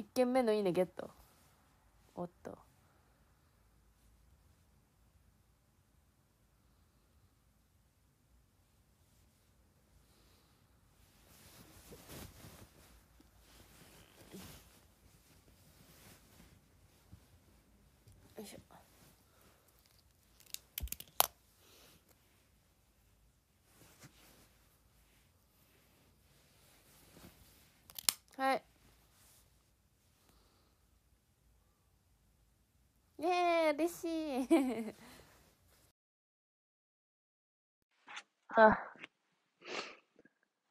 1件目のいいねゲット。おっとよいしょはいイエーイ嬉しい。あ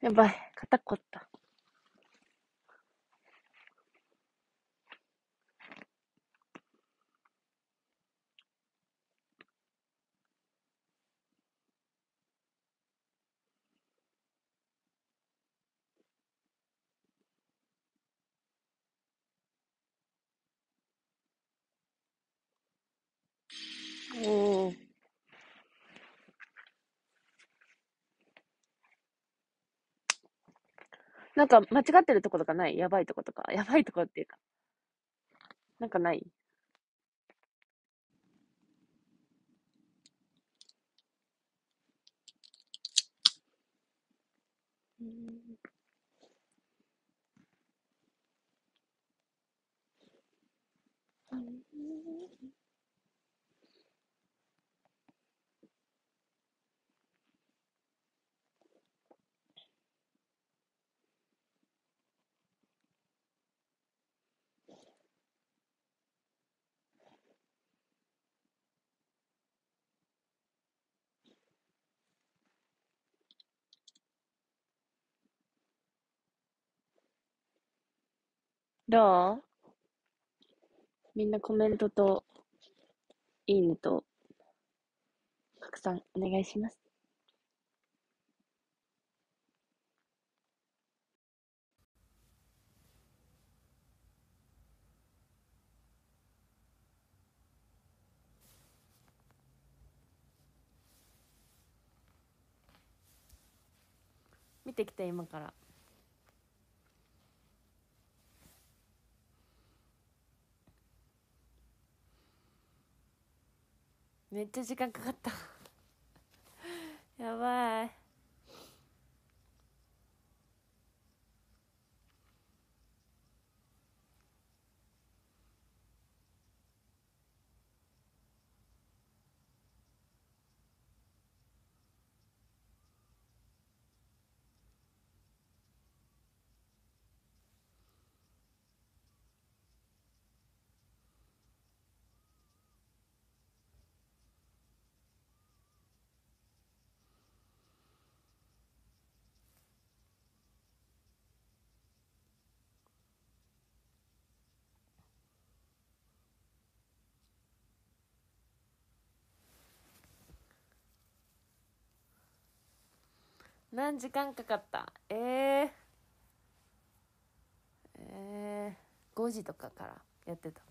やばい。肩こったおおなんか間違ってるとことかない？やばいとことか？やばいとこっていうか。なんかない？うんどう？みんなコメントと、いいねと、拡散お願いします。見てきて今から。めっちゃ時間かかった。やばい。何時間かかった？えー、えー、5時とかからやってた。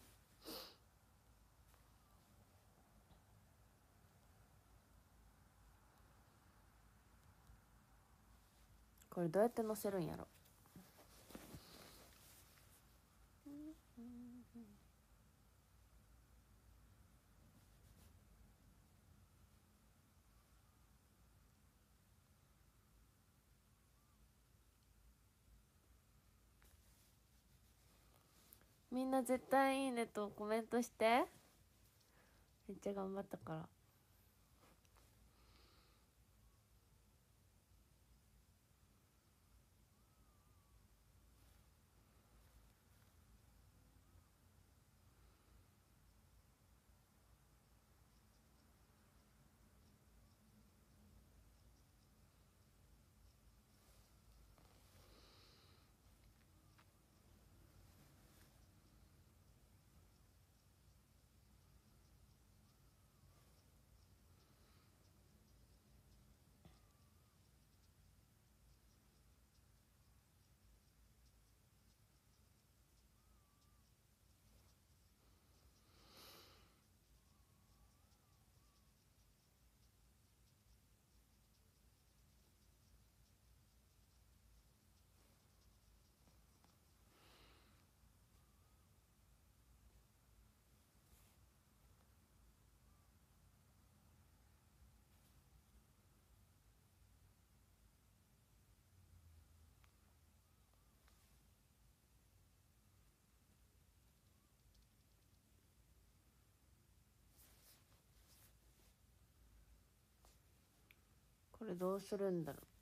これどうやって載せるんやろ？みんな絶対いいねとコメントして。めっちゃ頑張ったから。れどうするんだろう。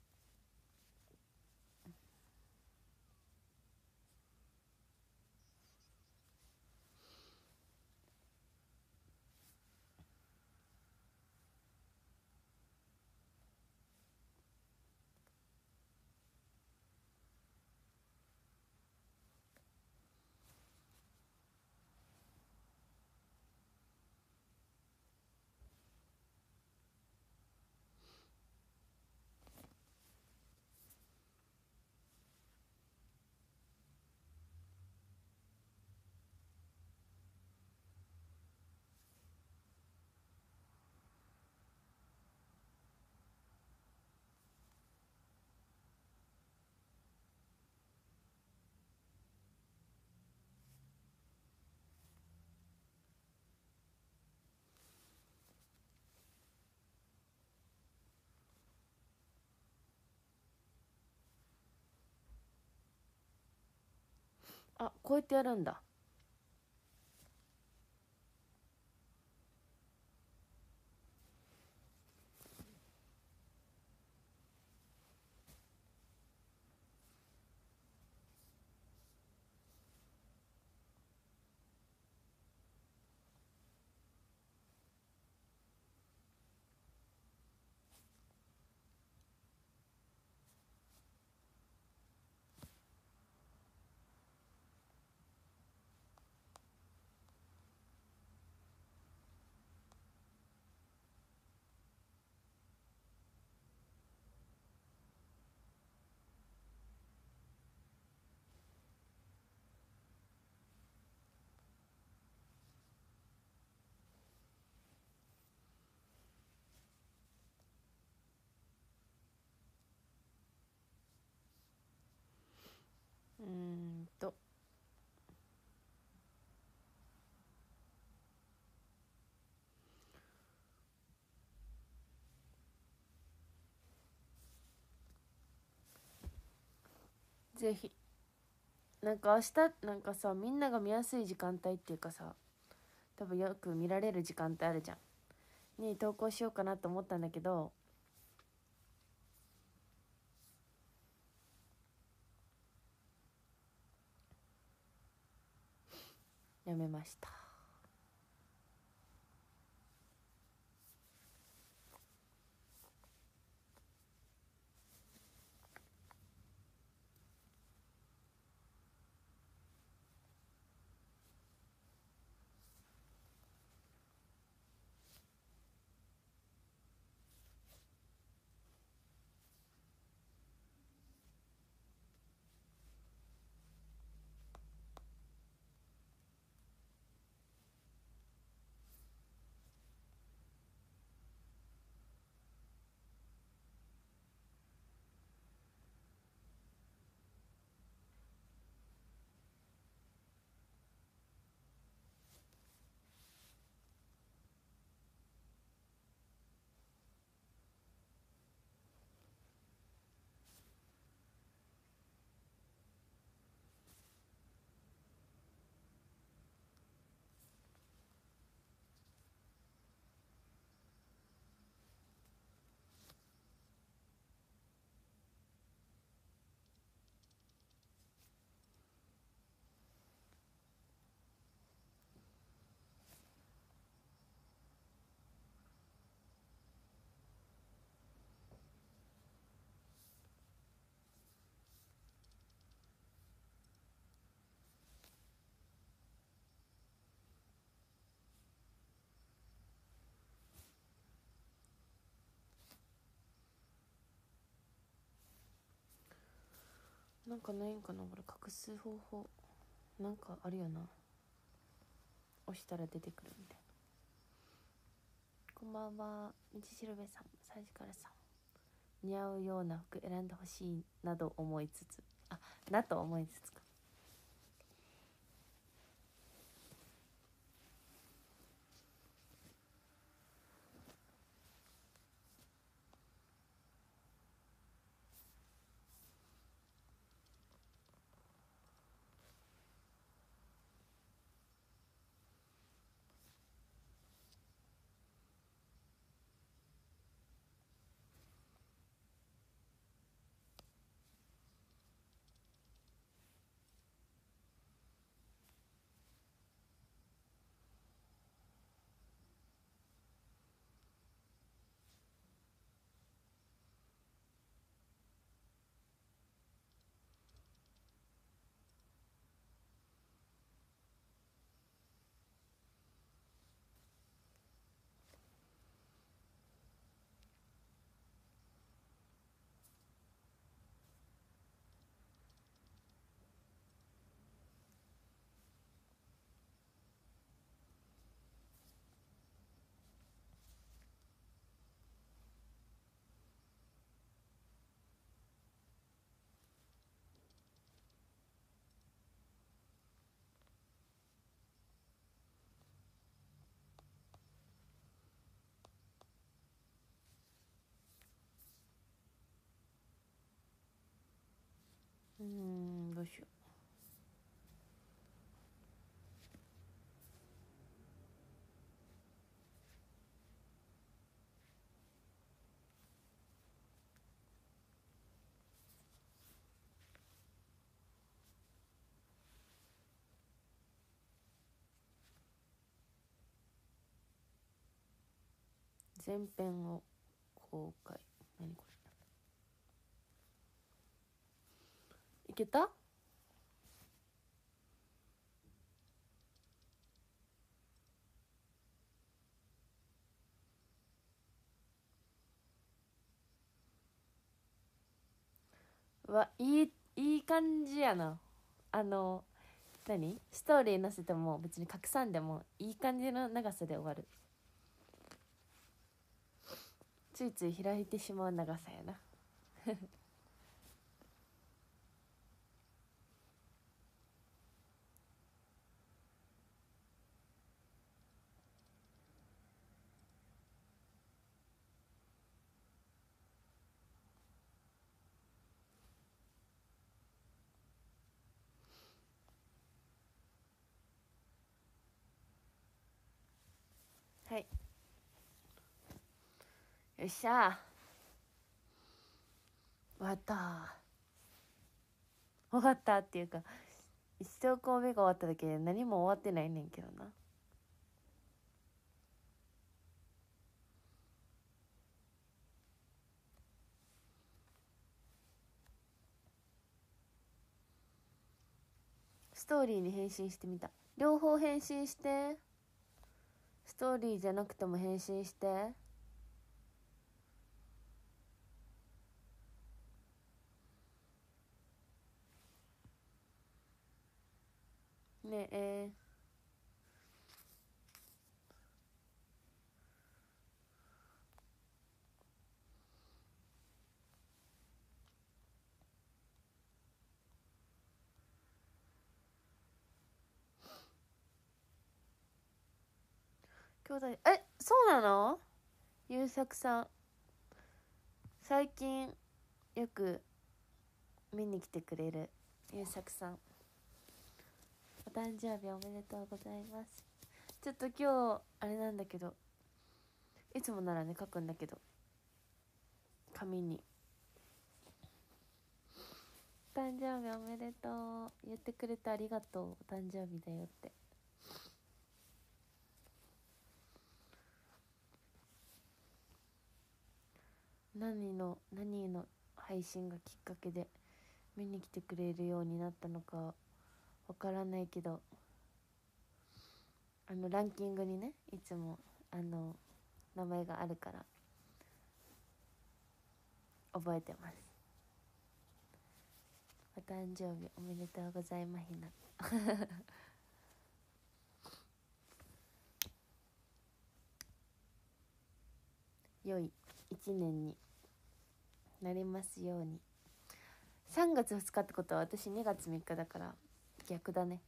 あこうやってやるんだ。うんと。ぜひ。なんか明日なんかさみんなが見やすい時間帯っていうかさ多分よく見られる時間帯あるじゃん。に投稿しようかなと思ったんだけどやめました。なんかないんかなこれ隠す方法なんかあるよな。押したら出てくるみたいな。こんばんは。道しるべさん。サジカルさん。似合うような服選んでほしいなど思いつつ。あなと思いつつか。うんどうしよう。前編を公開。何これ。けた？わいいいい感じやな。あの何？ストーリー載せても別に拡散でもいい感じの長さで終わる。ついつい開いてしまう長さやな。っしゃ終わった。終わったっていうか一生神戸が終わっただけで何も終わってないねんけどな。ストーリーに変身してみた。両方変身して。ストーリーじゃなくても変身して。ねえ兄弟えそうなの？優作さん。最近よく見に来てくれる優作さん。誕生日おめでとうございます。ちょっと今日あれなんだけどいつもならね書くんだけど紙に「誕生日おめでとう」言ってくれてありがとうお誕生日だよって。何の何の配信がきっかけで見に来てくれるようになったのかわからないけどあのランキングにねいつもあの名前があるから覚えてます。お誕生日おめでとうございますな。良い一年になりますように。3月2日ってことは私2月3日だから逆だね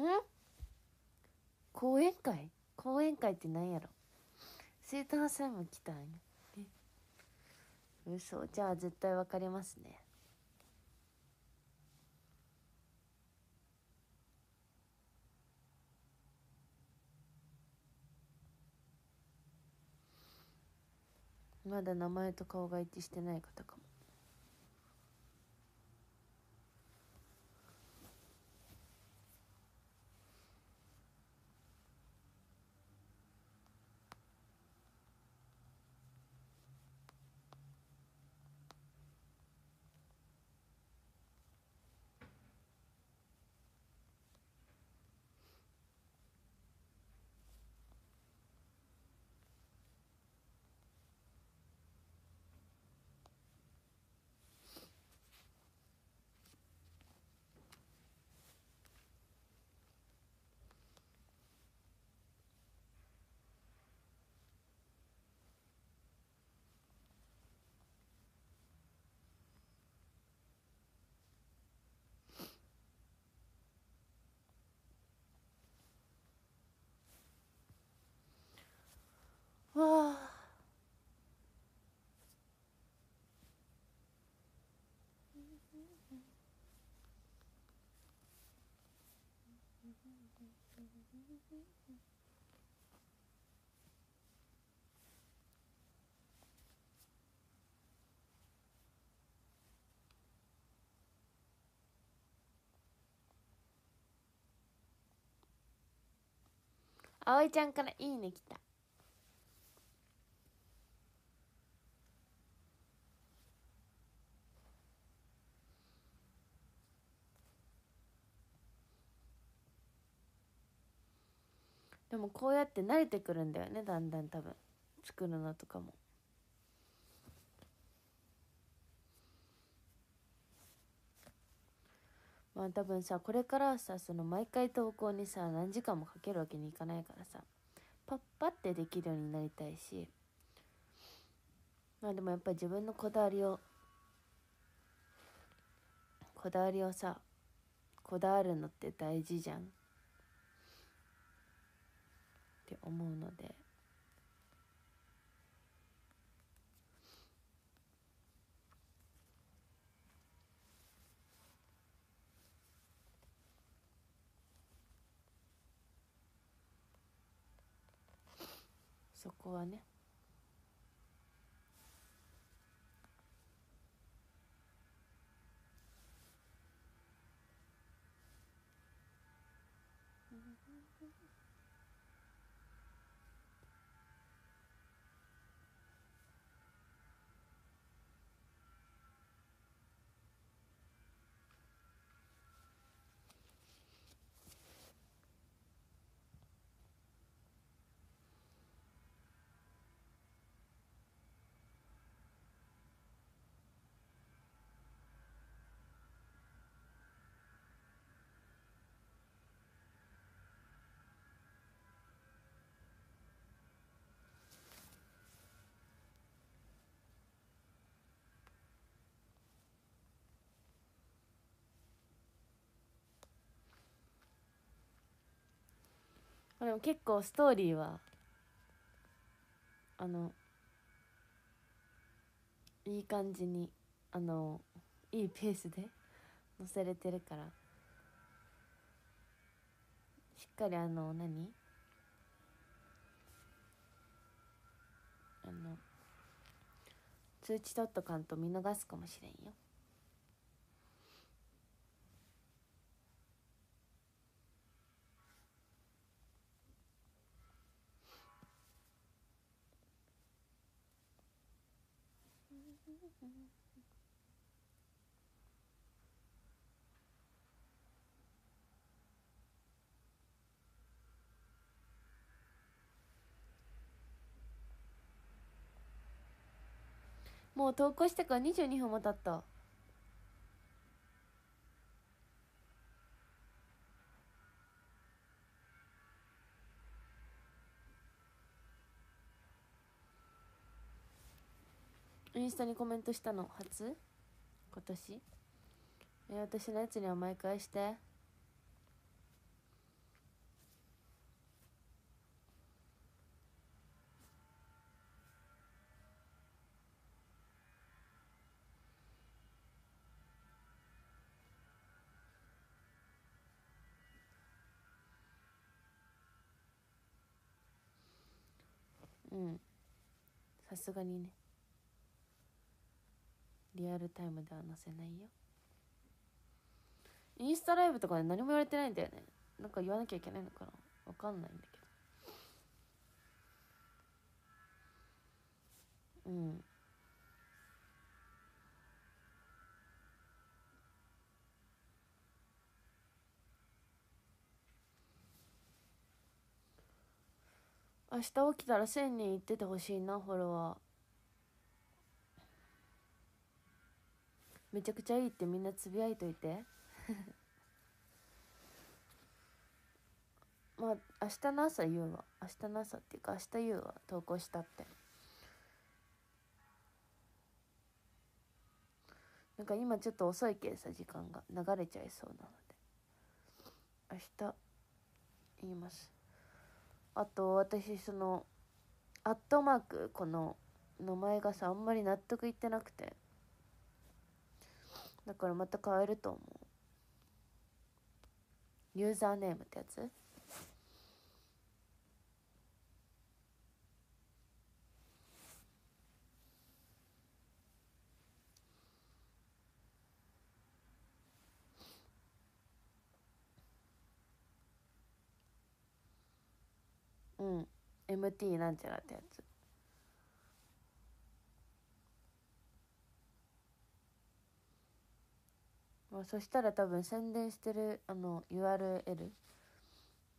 ん講演会？講演会って何やろ？生誕祭も来たんや。え？嘘。じゃあ絶対わかりますね。まだ名前と顔が一致してない方かも。葵ちゃんから「いいね」来た。でもこうやって慣れてくるんだよねだんだん多分。作るのとかも。まあ多分さこれからさその毎回投稿にさ何時間もかけるわけにいかないからさパッパってできるようになりたいしまあでもやっぱり自分のこだわりをこだわりをさこだわるのって大事じゃん。って思うので。そこはね。でも結構ストーリーはあのいい感じにあのいいペースで載せれてるからしっかりあの何？あの通知取っとかんと見逃すかもしれんよ。もう投稿してから22分も経った。インスタにコメントしたの初？今年？え私のやつには毎回して。うん。さすがにね。リアルタイムでは載せないよ。インスタライブとかで何も言われてないんだよね。なんか言わなきゃいけないのかな。わかんないんだけど。うん。明日起きたら1000人行っててほしいなフォロワー。めちゃくちゃいいってみんなつぶやいといて。まあ明日の朝言うわ。明日の朝っていうか明日言うわ。投稿したって。なんか今ちょっと遅いけさ時間が。流れちゃいそうなので。明日言います。あと私そのアットマークこの名前がさあんまり納得いってなくて。だからまた変えると思う。ユーザーネームってやつ？うん。MT なんちゃらってやつ。まあ、そしたら多分宣伝してるあの URL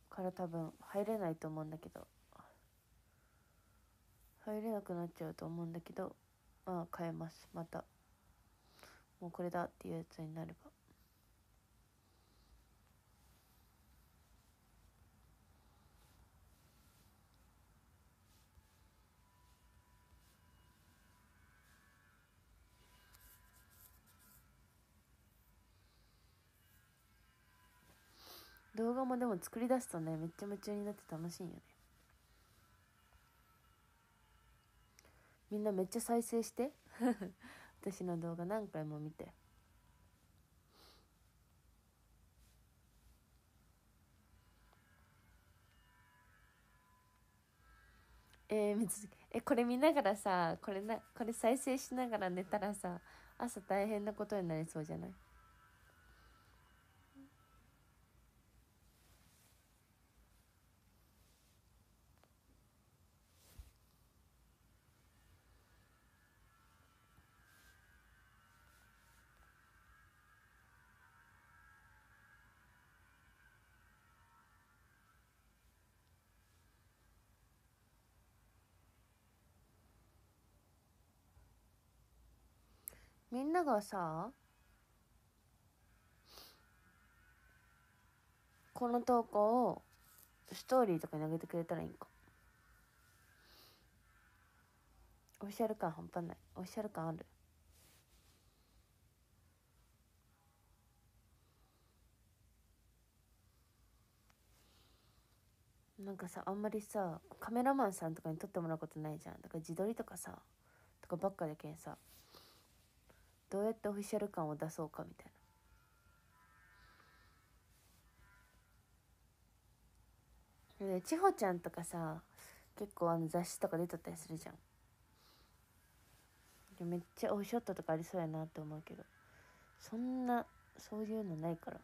から多分入れないと思うんだけど入れなくなっちゃうと思うんだけどまあ変えます。また。もうこれだっていうやつになれば。動画もでも作り出すとねめっちゃ夢中になって楽しいよね。みんなめっちゃ再生して。私の動画何回も見て。えー、えこれ見ながらさこれなこれ再生しながら寝たらさ朝大変なことになりそうじゃない？みんながさこの投稿をストーリーとかに上げてくれたらいいんか。オフィシャル感半端ない。オフィシャル感ある。なんかさあんまりさカメラマンさんとかに撮ってもらうことないじゃん。だから自撮りとかさとかばっかだけんさ。どうやってオフィシャル感を出そうかみたいな。で千穂ちゃんとかさ結構あの雑誌とか出とったりするじゃん。めっちゃオフショットとかありそうやなって思うけどそんなそういうのないから。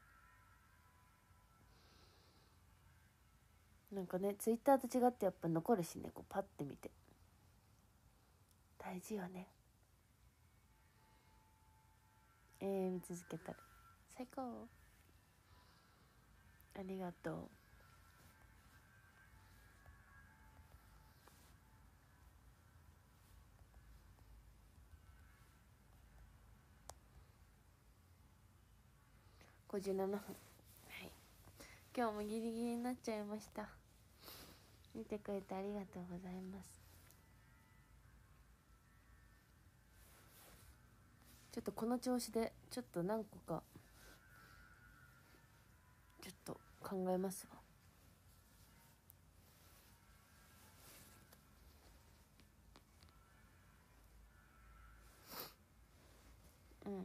なんかねツイッターと違ってやっぱ残るしねこうパッて見て。大事よね。永遠見続けたら最高。ありがとう。57分。はい。今日もギリギリになっちゃいました。見てくれてありがとうございますちょっとこの調子でちょっと何個かちょっと考えますわ。うん。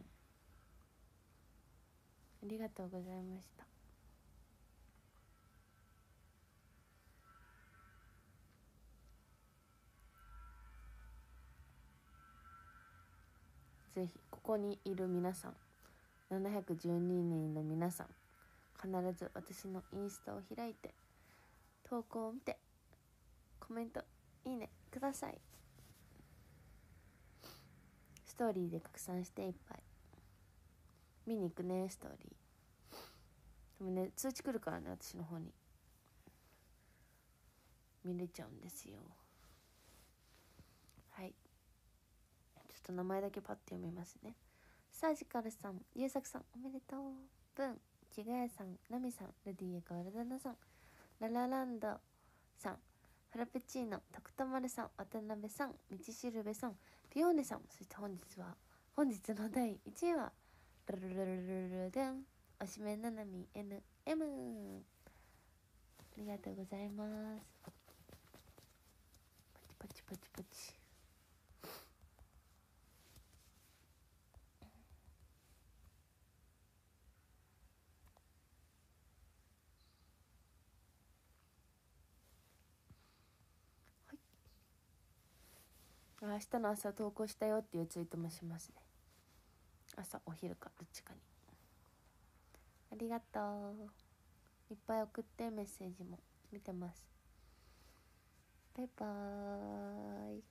ありがとうございました。ぜひ。ここにいる皆さん712人の皆さん必ず私のインスタを開いて投稿を見てコメントいいねください。ストーリーで拡散していっぱい。見に行くねストーリー。でもね通知来るからね私の方に。見れちゃうんですよはいと名前だけパッと読みますね。サージカルさんゆうさんおめでとう。ブンちがやさんナミさんルディエカワルダナさん。ララランドさんフラペチーノ徳田丸さん渡辺さん道しるべさんピオーネさん。そして本日は本日の第1位はルルルルルルデンおしめななみ NM ありがとうございますパチパチパチパチ明日の朝投稿したよっていうツイートもしますね。朝お昼かどっちかに。ありがとう。いっぱい送ってメッセージも見てます。バイバーイ。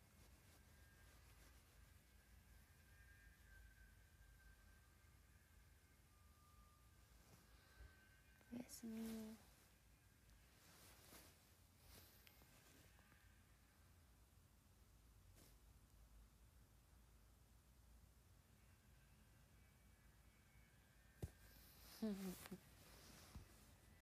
おやすみ Mm-hmm.